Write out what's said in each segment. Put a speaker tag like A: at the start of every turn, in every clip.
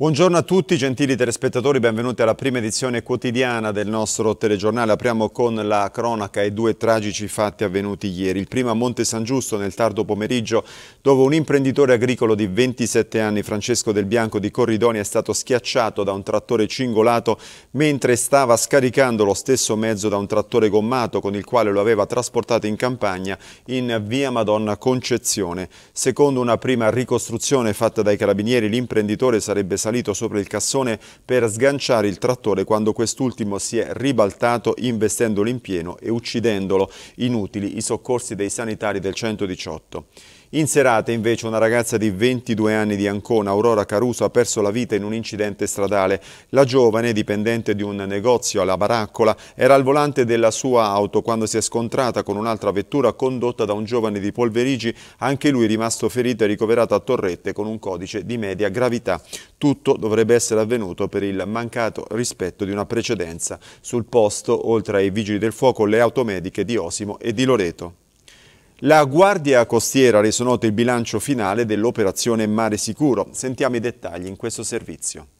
A: Buongiorno a tutti gentili telespettatori, benvenuti alla prima edizione quotidiana del nostro telegiornale. Apriamo con la cronaca e due tragici fatti avvenuti ieri. Il primo a Monte San Giusto nel tardo pomeriggio dove un imprenditore agricolo di 27 anni, Francesco Del Bianco di Corridonia, è stato schiacciato da un trattore cingolato mentre stava scaricando lo stesso mezzo da un trattore gommato con il quale lo aveva trasportato in campagna in via Madonna Concezione. Secondo una prima ricostruzione fatta dai carabinieri l'imprenditore sarebbe salito salito sopra il cassone per sganciare il trattore quando quest'ultimo si è ribaltato investendolo in pieno e uccidendolo. Inutili i soccorsi dei sanitari del 118. In serata invece una ragazza di 22 anni di Ancona, Aurora Caruso, ha perso la vita in un incidente stradale. La giovane, dipendente di un negozio alla Baraccola, era al volante della sua auto quando si è scontrata con un'altra vettura condotta da un giovane di Polverigi, anche lui rimasto ferito e ricoverato a Torrette con un codice di media gravità. Tutto dovrebbe essere avvenuto per il mancato rispetto di una precedenza. Sul posto, oltre ai vigili del fuoco, le automediche di Osimo e di Loreto. La Guardia Costiera ha reso noto il bilancio finale dell'operazione Mare Sicuro. Sentiamo i dettagli in questo servizio.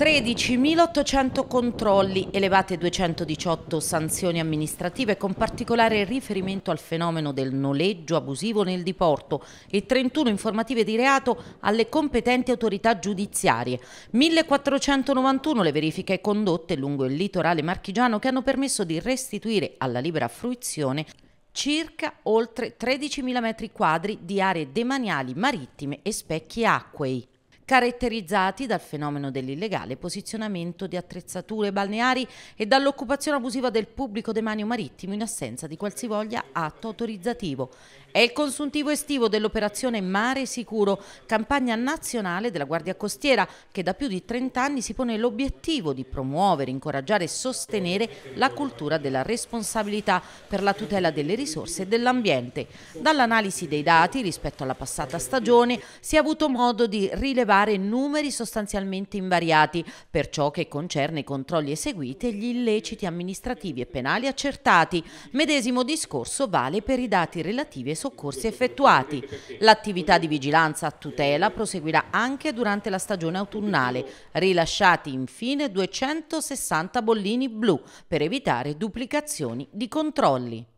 B: 13.800 controlli, elevate 218 sanzioni amministrative con particolare riferimento al fenomeno del noleggio abusivo nel diporto e 31 informative di reato alle competenti autorità giudiziarie. 1.491 le verifiche condotte lungo il litorale marchigiano che hanno permesso di restituire alla libera fruizione circa oltre 13.000 metri quadri di aree demaniali marittime e specchi acquei caratterizzati dal fenomeno dell'illegale posizionamento di attrezzature balneari e dall'occupazione abusiva del pubblico demanio marittimo in assenza di qualsivoglia atto autorizzativo. È il consuntivo estivo dell'operazione Mare Sicuro, campagna nazionale della Guardia Costiera, che da più di 30 anni si pone l'obiettivo di promuovere, incoraggiare e sostenere la cultura della responsabilità per la tutela delle risorse e dell'ambiente. Dall'analisi dei dati rispetto alla passata stagione si è avuto modo di rilevare numeri sostanzialmente invariati per ciò che concerne i controlli eseguiti e gli illeciti amministrativi e penali accertati. Medesimo discorso vale per i dati relativi ai soccorsi effettuati. L'attività di vigilanza a tutela proseguirà anche durante la stagione autunnale, rilasciati infine 260 bollini blu per evitare duplicazioni di controlli.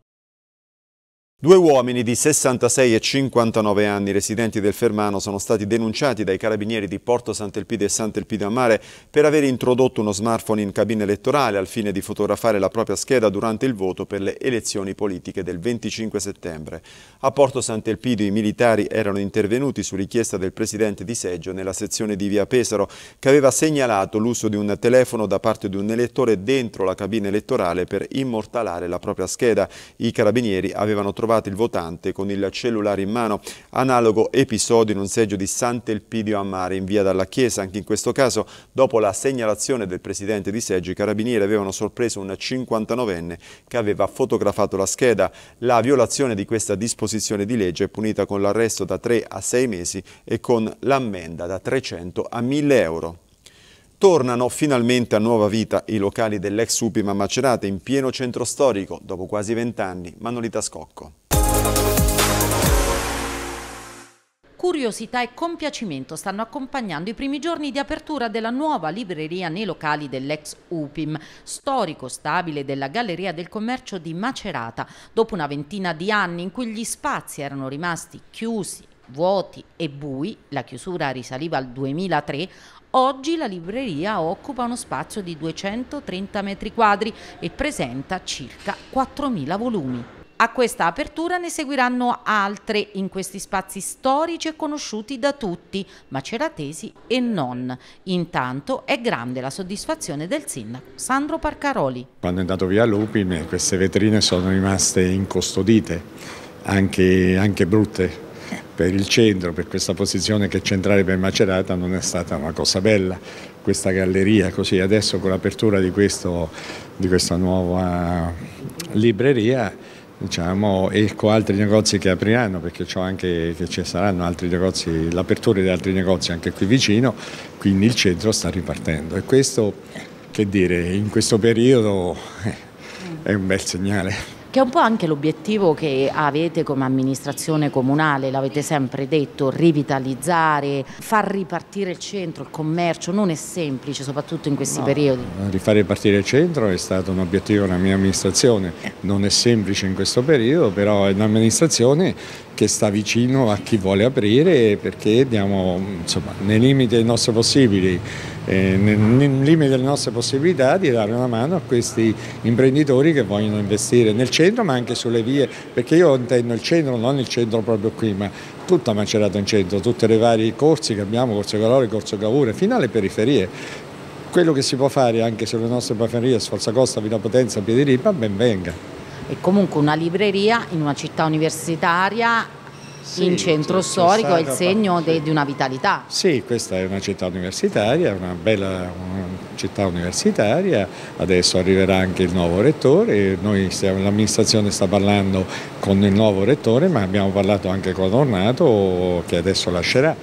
A: Due uomini di 66 e 59 anni residenti del Fermano sono stati denunciati dai carabinieri di Porto Sant'Elpidio e Sant'Elpidio a Mare per aver introdotto uno smartphone in cabina elettorale al fine di fotografare la propria scheda durante il voto per le elezioni politiche del 25 settembre. A Porto Sant'Elpidio i militari erano intervenuti su richiesta del presidente di Seggio nella sezione di Via Pesaro che aveva segnalato l'uso di un telefono da parte di un elettore dentro la cabina elettorale per immortalare la propria scheda. I carabinieri avevano trovato trovato il votante con il cellulare in mano. Analogo episodio in un seggio di Sant'Elpidio a Mare in via dalla Chiesa. Anche in questo caso, dopo la segnalazione del presidente di seggio, i carabinieri avevano sorpreso un 59enne che aveva fotografato la scheda. La violazione di questa disposizione di legge è punita con l'arresto da 3 a 6 mesi e con l'ammenda da 300 a 1000 euro. Tornano finalmente a nuova vita i locali dell'ex Upima Macerata in pieno centro storico dopo quasi vent'anni. Manolita Scocco.
B: Curiosità e compiacimento stanno accompagnando i primi giorni di apertura della nuova libreria nei locali dell'ex UPIM, storico stabile della Galleria del Commercio di Macerata, dopo una ventina di anni in cui gli spazi erano rimasti chiusi vuoti e bui, la chiusura risaliva al 2003, Oggi la libreria occupa uno spazio di 230 metri quadri e presenta circa 4.000 volumi. A questa apertura ne seguiranno altre in questi spazi storici e conosciuti da tutti, maceratesi e non. Intanto è grande la soddisfazione del sindaco Sandro Parcaroli.
C: Quando è andato via Lupin queste vetrine sono rimaste incustodite, anche, anche brutte, per il centro, per questa posizione che centrale per Macerata non è stata una cosa bella questa galleria così adesso con l'apertura di, di, questa nuova libreria diciamo, e con altri negozi che apriranno perché anche, che ci saranno altri negozi, l'apertura di altri negozi anche qui vicino quindi il centro sta ripartendo. E questo che dire in questo periodo eh, è un bel segnale
B: che è un po' anche l'obiettivo che avete come amministrazione comunale, l'avete sempre detto, rivitalizzare, far ripartire il centro, il commercio, non è semplice soprattutto in questi
C: no,
B: periodi.
C: Rifare ripartire il centro è stato un obiettivo della mia amministrazione, non è semplice in questo periodo, però è un'amministrazione che sta vicino a chi vuole aprire perché diamo insomma, nei limiti dei nostri possibili, eh, nei limiti delle nostre possibilità di dare una mano a questi imprenditori che vogliono investire nel centro ma anche sulle vie, perché io intendo il centro, non il centro proprio qui, ma tutta Macerata in centro, tutti i vari corsi che abbiamo, Corso Calore, Corso Cavour, fino alle periferie. Quello che si può fare anche sulle nostre periferie, Sforza Costa, Villa Potenza, Piediripa, ben venga
B: e comunque una libreria in una città universitaria sì, in centro storico è il segno de, di una vitalità.
C: Sì, questa è una città universitaria, una bella una città universitaria, adesso arriverà anche il nuovo rettore, l'amministrazione sta parlando con il nuovo rettore ma abbiamo parlato anche con l'Ornato che adesso lascerà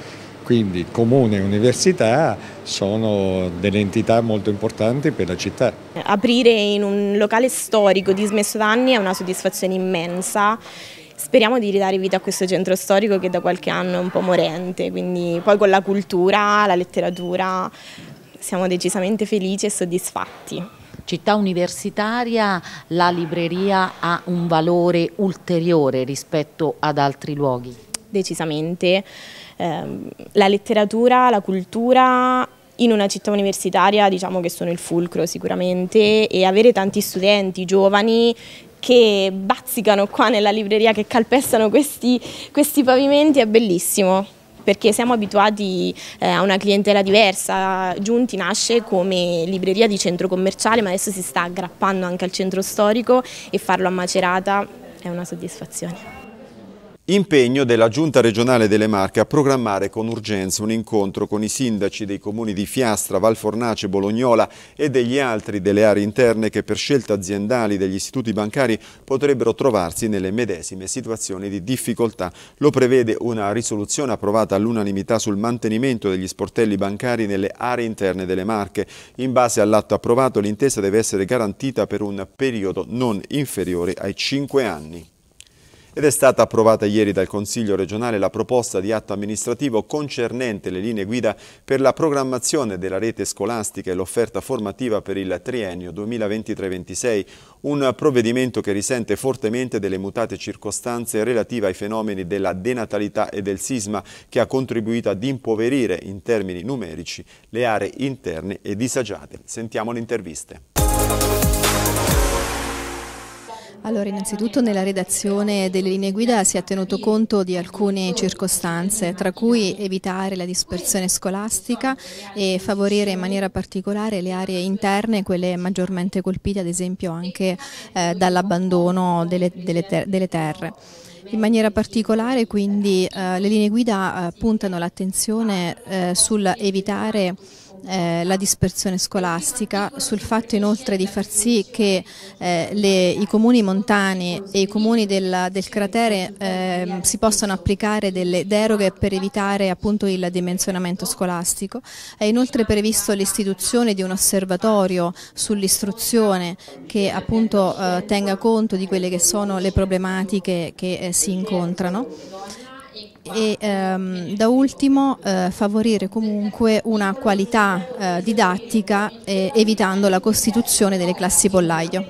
C: quindi comune e università sono delle entità molto importanti per la città.
D: Aprire in un locale storico dismesso da anni è una soddisfazione immensa. Speriamo di ridare vita a questo centro storico che da qualche anno è un po' morente, quindi poi con la cultura, la letteratura siamo decisamente felici e soddisfatti.
B: Città universitaria, la libreria ha un valore ulteriore rispetto ad altri luoghi?
D: Decisamente ehm, la letteratura, la cultura in una città universitaria diciamo che sono il fulcro sicuramente e avere tanti studenti giovani che bazzicano qua nella libreria, che calpestano questi, questi pavimenti è bellissimo perché siamo abituati eh, a una clientela diversa, Giunti nasce come libreria di centro commerciale ma adesso si sta aggrappando anche al centro storico e farlo a Macerata è una soddisfazione.
A: Impegno della Giunta regionale delle Marche a programmare con urgenza un incontro con i sindaci dei comuni di Fiastra, Valfornace, Bolognola e degli altri delle aree interne che per scelte aziendali degli istituti bancari potrebbero trovarsi nelle medesime situazioni di difficoltà. Lo prevede una risoluzione approvata all'unanimità sul mantenimento degli sportelli bancari nelle aree interne delle Marche. In base all'atto approvato l'intesa deve essere garantita per un periodo non inferiore ai 5 anni. Ed è stata approvata ieri dal Consiglio regionale la proposta di atto amministrativo concernente le linee guida per la programmazione della rete scolastica e l'offerta formativa per il triennio 2023-26, un provvedimento che risente fortemente delle mutate circostanze relative ai fenomeni della denatalità e del sisma che ha contribuito ad impoverire in termini numerici le aree interne e disagiate. Sentiamo le interviste.
E: Allora, innanzitutto nella redazione delle linee guida si è tenuto conto di alcune circostanze, tra cui evitare la dispersione scolastica e favorire in maniera particolare le aree interne, quelle maggiormente colpite ad esempio anche eh, dall'abbandono delle, delle, ter delle terre. In maniera particolare quindi eh, le linee guida eh, puntano l'attenzione eh, sul evitare eh, la dispersione scolastica, sul fatto inoltre di far sì che eh, le, i comuni montani e i comuni del, del cratere eh, si possano applicare delle deroghe per evitare appunto il dimensionamento scolastico. È inoltre previsto l'istituzione di un osservatorio sull'istruzione che appunto eh, tenga conto di quelle che sono le problematiche che eh, si incontrano e ehm, da ultimo eh, favorire comunque una qualità eh, didattica eh, evitando la costituzione delle classi pollaio.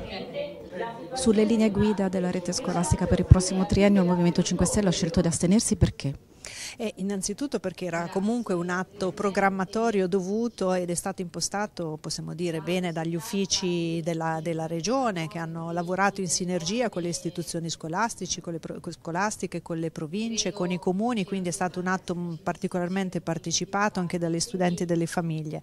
F: Sulle linee guida della rete scolastica per il prossimo triennio il Movimento 5 Stelle ha scelto di astenersi perché?
G: Eh, innanzitutto perché era comunque un atto programmatorio dovuto ed è stato impostato, possiamo dire, bene dagli uffici della, della Regione che hanno lavorato in sinergia con le istituzioni scolastiche, con le, scolastiche, con le province, con i comuni, quindi è stato un atto particolarmente partecipato anche dalle studenti e dalle famiglie.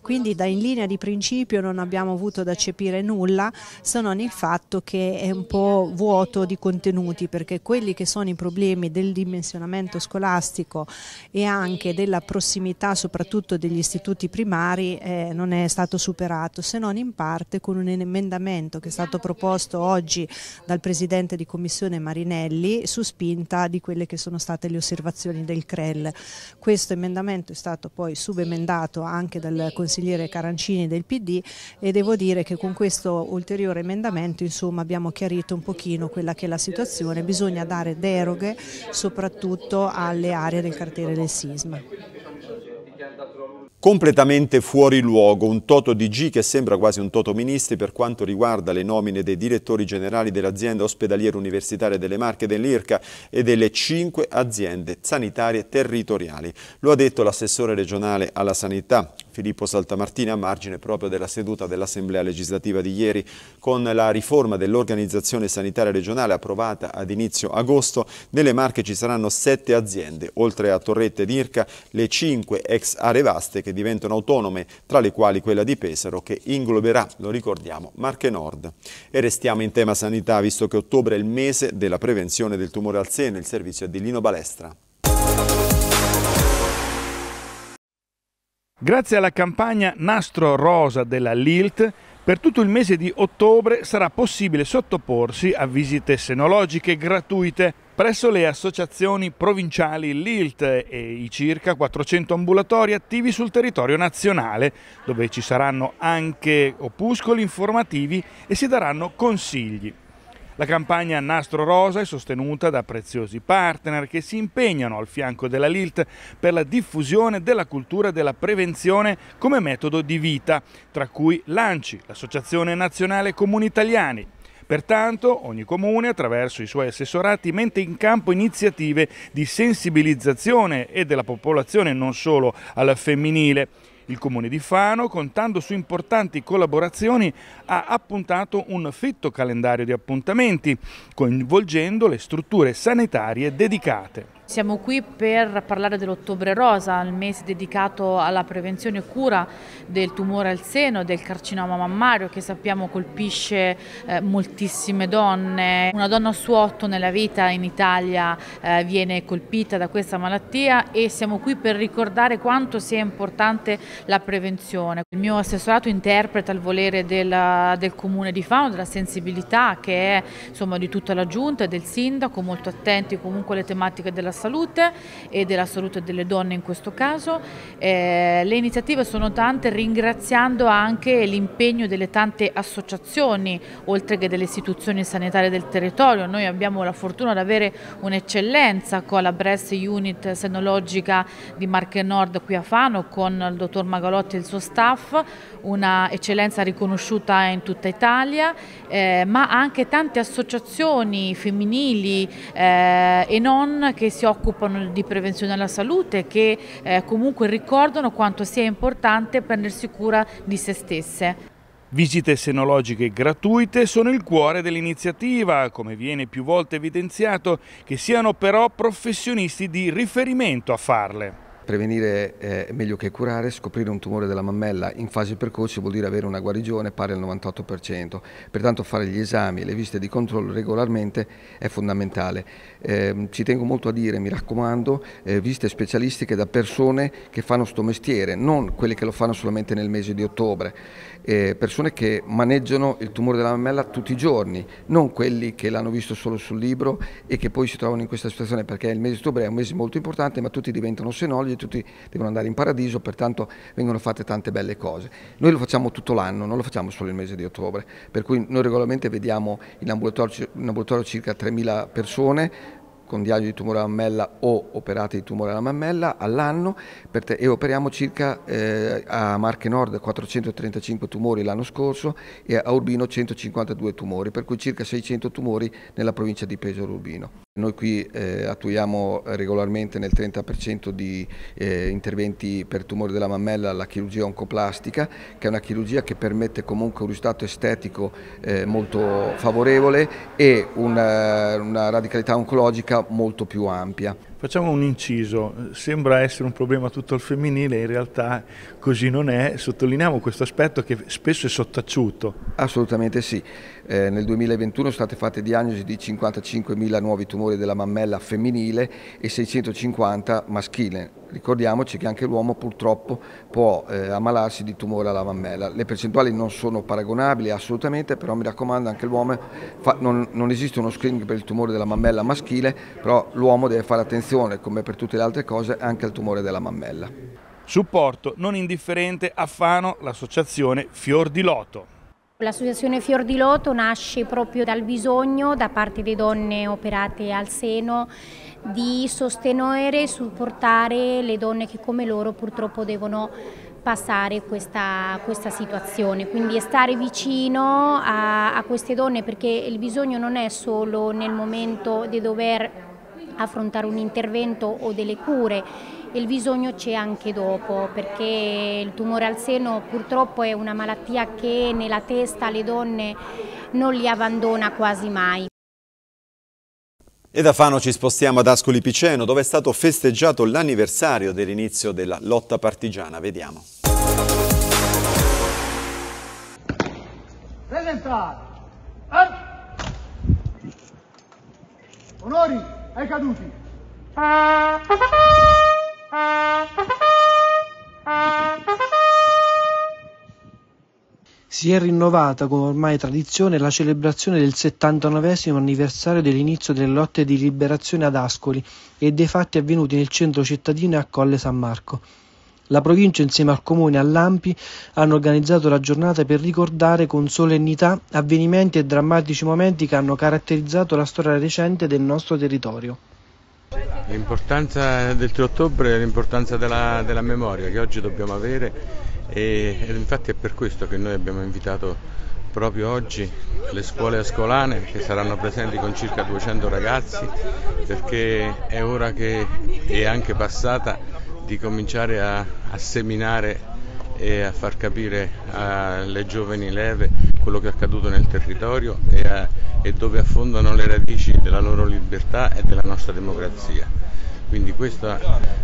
G: Quindi da in linea di principio non abbiamo avuto da cepire nulla se non il fatto che è un po' vuoto di contenuti perché quelli che sono i problemi del dimensionamento scolastico e anche della prossimità soprattutto degli istituti primari eh, non è stato superato, se non in parte con un emendamento che è stato proposto oggi dal Presidente di Commissione Marinelli su spinta di quelle che sono state le osservazioni del CREL. Questo emendamento è stato poi subemendato anche dal consigliere Carancini del PD e devo dire che con questo ulteriore emendamento insomma, abbiamo chiarito un pochino quella che è la situazione, bisogna dare deroghe soprattutto alle aree del cartiere del sisma.
A: Completamente fuori luogo, un toto DG che sembra quasi un toto ministri per quanto riguarda le nomine dei direttori generali dell'azienda ospedaliera universitaria delle Marche dell'IRCA e delle cinque aziende sanitarie territoriali. Lo ha detto l'assessore regionale alla sanità, Filippo Saltamartini a margine proprio della seduta dell'Assemblea legislativa di ieri con la riforma dell'organizzazione sanitaria regionale approvata ad inizio agosto. Nelle Marche ci saranno sette aziende, oltre a Torrette ed Irca, le cinque ex aree vaste che diventano autonome, tra le quali quella di Pesaro che ingloberà, lo ricordiamo, Marche Nord. E restiamo in tema sanità visto che ottobre è il mese della prevenzione del tumore al seno, il servizio è di Lino Balestra.
H: Grazie alla campagna Nastro Rosa della LILT, per tutto il mese di ottobre sarà possibile sottoporsi a visite senologiche gratuite presso le associazioni provinciali LILT e i circa 400 ambulatori attivi sul territorio nazionale, dove ci saranno anche opuscoli informativi e si daranno consigli. La campagna Nastro Rosa è sostenuta da preziosi partner che si impegnano al fianco della LILT per la diffusione della cultura della prevenzione come metodo di vita, tra cui l'ANCI, l'Associazione Nazionale Comuni Italiani, Pertanto ogni comune attraverso i suoi assessorati mette in campo iniziative di sensibilizzazione e della popolazione non solo al femminile. Il comune di Fano, contando su importanti collaborazioni, ha appuntato un fitto calendario di appuntamenti, coinvolgendo le strutture sanitarie dedicate.
I: Siamo qui per parlare dell'Ottobre Rosa, il mese dedicato alla prevenzione e cura del tumore al seno, del carcinoma mammario che sappiamo colpisce eh, moltissime donne. Una donna su otto nella vita in Italia eh, viene colpita da questa malattia e siamo qui per ricordare quanto sia importante la prevenzione. Il mio assessorato interpreta il volere del, del Comune di Fano, della sensibilità che è insomma, di tutta la Giunta e del Sindaco, molto attenti comunque alle tematiche della salute e della salute delle donne in questo caso. Eh, le iniziative sono tante ringraziando anche l'impegno delle tante associazioni oltre che delle istituzioni sanitarie del territorio. Noi abbiamo la fortuna di avere un'eccellenza con la Breast Unit Senologica di Marche Nord qui a Fano con il dottor Magalotti e il suo staff, una eccellenza riconosciuta in tutta Italia, eh, ma anche tante associazioni femminili eh, e non che si occupano di prevenzione alla salute, che eh, comunque ricordano quanto sia importante prendersi cura di se stesse.
H: Visite senologiche gratuite sono il cuore dell'iniziativa, come viene più volte evidenziato, che siano però professionisti di riferimento a farle.
J: Prevenire è meglio che curare, scoprire un tumore della mammella in fase precoce vuol dire avere una guarigione pari al 98%, pertanto fare gli esami e le visite di controllo regolarmente è fondamentale. Eh, ci tengo molto a dire, mi raccomando, eh, visite specialistiche da persone che fanno sto mestiere, non quelle che lo fanno solamente nel mese di ottobre, eh, persone che maneggiano il tumore della mammella tutti i giorni, non quelli che l'hanno visto solo sul libro e che poi si trovano in questa situazione perché il mese di ottobre è un mese molto importante ma tutti diventano senoli tutti devono andare in paradiso, pertanto vengono fatte tante belle cose. Noi lo facciamo tutto l'anno, non lo facciamo solo il mese di ottobre, per cui noi regolarmente vediamo in ambulatorio, in ambulatorio circa 3.000 persone, con diagnosi di tumore alla mammella o operati di tumore alla mammella all'anno e operiamo circa eh, a Marche Nord 435 tumori l'anno scorso e a Urbino 152 tumori, per cui circa 600 tumori nella provincia di Pesaro Urbino. Noi qui eh, attuiamo regolarmente nel 30% di eh, interventi per tumori della mammella la chirurgia oncoplastica, che è una chirurgia che permette comunque un risultato estetico eh, molto favorevole e una, una radicalità oncologica molto più ampia.
H: Facciamo un inciso, sembra essere un problema tutto il femminile, in realtà così non è, sottolineiamo questo aspetto che spesso è sottaciuto.
J: Assolutamente sì, eh, nel 2021 sono state fatte diagnosi di 55.000 nuovi tumori della mammella femminile e 650 maschile. Ricordiamoci che anche l'uomo purtroppo può eh, ammalarsi di tumore alla mammella. Le percentuali non sono paragonabili assolutamente, però mi raccomando anche l'uomo, non, non esiste uno screening per il tumore della mammella maschile, però l'uomo deve fare attenzione attenzione, come per tutte le altre cose, anche al tumore della mammella.
H: Supporto non indifferente a Fano l'associazione Fior di Loto.
K: L'associazione Fior di Loto nasce proprio dal bisogno da parte di donne operate al seno di sostenere e supportare le donne che come loro purtroppo devono passare questa, questa situazione, quindi stare vicino a, a queste donne perché il bisogno non è solo nel momento di dover affrontare un intervento o delle cure il bisogno c'è anche dopo perché il tumore al seno purtroppo è una malattia che nella testa le donne non li abbandona quasi mai.
A: E da Fano ci spostiamo ad Ascoli Piceno dove è stato festeggiato l'anniversario dell'inizio della lotta partigiana. Vediamo.
L: Presentare. Onori ai caduti.
M: Si è rinnovata come ormai tradizione la celebrazione del 79 anniversario dell'inizio delle lotte di liberazione ad Ascoli e dei fatti avvenuti nel centro cittadino e a Colle San Marco. La provincia insieme al comune e all'Ampi hanno organizzato la giornata per ricordare con solennità avvenimenti e drammatici momenti che hanno caratterizzato la storia recente del nostro territorio.
N: L'importanza del 3 ottobre è l'importanza della, della, memoria che oggi dobbiamo avere e, ed infatti è per questo che noi abbiamo invitato proprio oggi le scuole ascolane che saranno presenti con circa 200 ragazzi perché è ora che è anche passata di cominciare a, a seminare e a far capire alle giovani leve quello che è accaduto nel territorio e, a, e dove affondano le radici della loro libertà e della nostra democrazia. Quindi questa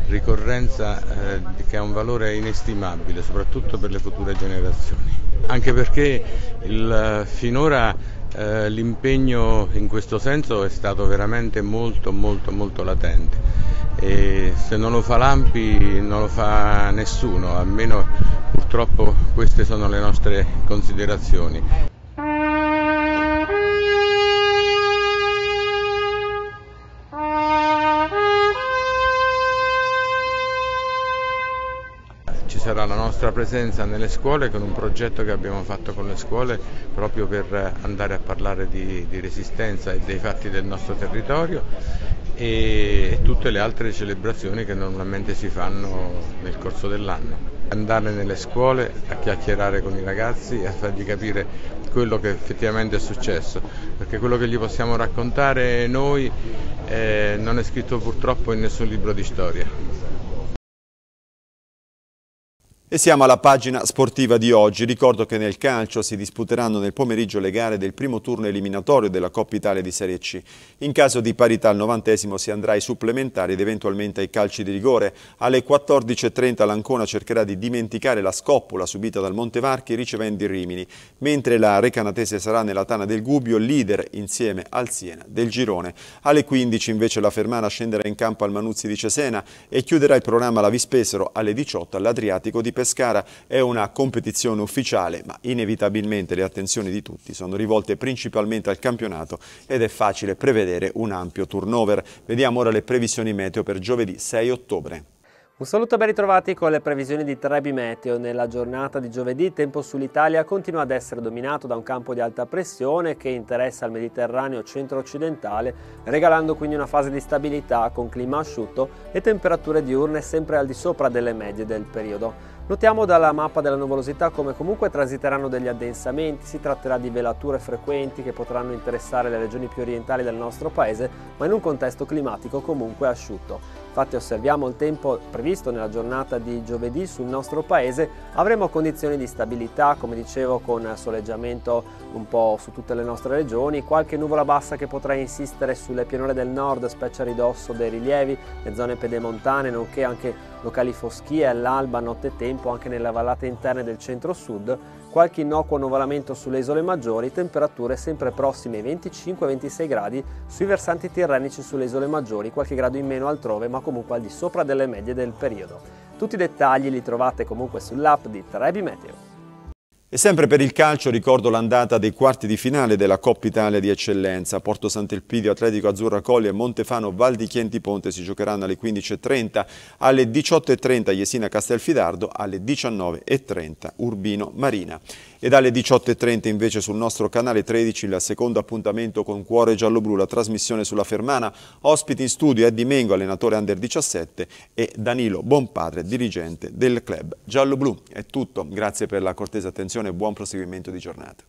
N: ricorrenza eh, che ha un valore inestimabile, soprattutto per le future generazioni. Anche perché il, finora eh, l'impegno in questo senso è stato veramente molto molto molto latente e se non lo fa Lampi non lo fa nessuno, almeno purtroppo queste sono le nostre considerazioni. Sarà la nostra presenza nelle scuole con un progetto che abbiamo fatto con le scuole proprio per andare a parlare di, di resistenza e dei fatti del nostro territorio e tutte le altre celebrazioni che normalmente si fanno nel corso dell'anno. Andare nelle scuole a chiacchierare con i ragazzi e a fargli capire quello che effettivamente è successo, perché quello che gli possiamo raccontare noi eh, non è scritto purtroppo in nessun libro di storia.
A: E siamo alla pagina sportiva di oggi. Ricordo che nel calcio si disputeranno nel pomeriggio le gare del primo turno eliminatorio della Coppa Italia di Serie C. In caso di parità al novantesimo si andrà ai supplementari ed eventualmente ai calci di rigore. Alle 14.30 l'Ancona cercherà di dimenticare la scoppola subita dal Montevarchi ricevendo il Rimini, mentre la Recanatese sarà nella Tana del Gubbio, leader insieme al Siena del Girone. Alle 15 invece la Fermana scenderà in campo al Manuzzi di Cesena e chiuderà il programma la Vispesero alle 18 all'Adriatico di Pescara è una competizione ufficiale, ma inevitabilmente le attenzioni di tutti sono rivolte principalmente al campionato ed è facile prevedere un ampio turnover. Vediamo ora le previsioni meteo per giovedì 6 ottobre.
O: Un saluto ben ritrovati con le previsioni di Trebi Meteo. Nella giornata di giovedì il tempo sull'Italia continua ad essere dominato da un campo di alta pressione che interessa il Mediterraneo centro-occidentale, regalando quindi una fase di stabilità con clima asciutto e temperature diurne sempre al di sopra delle medie del periodo. Notiamo dalla mappa della nuvolosità come comunque transiteranno degli addensamenti, si tratterà di velature frequenti che potranno interessare le regioni più orientali del nostro paese, ma in un contesto climatico comunque asciutto. Infatti osserviamo il tempo previsto nella giornata di giovedì sul nostro paese, avremo condizioni di stabilità, come dicevo, con soleggiamento un po' su tutte le nostre regioni, qualche nuvola bassa che potrà insistere sulle pianure del nord, specie a ridosso dei rilievi, le zone pedemontane, nonché anche locali foschie all'alba, notte e tempo anche nelle vallate interne del centro-sud, qualche innocuo nuvolamento sulle isole maggiori, temperature sempre prossime ai 25-26 gradi sui versanti tirrenici sulle isole maggiori, qualche grado in meno altrove, ma comunque al di sopra delle medie del periodo. Tutti i dettagli li trovate comunque sull'app di Trebi Meteo.
A: E sempre per il calcio ricordo l'andata dei quarti di finale della Coppa Italia di Eccellenza. Porto Sant'Elpidio, Atletico Azzurra Colli e Montefano Val di Chienti Ponte si giocheranno alle 15.30, alle 18.30 Jesina Castelfidardo, alle 19.30 Urbino Marina. E dalle 18.30 invece sul nostro canale 13 il secondo appuntamento con Cuore Gialloblu, la trasmissione sulla Fermana. Ospiti in studio Eddie Mengo, allenatore under 17 e Danilo Bonpadre, dirigente del club Gialloblu. È tutto, grazie per la cortese attenzione e buon proseguimento di giornata.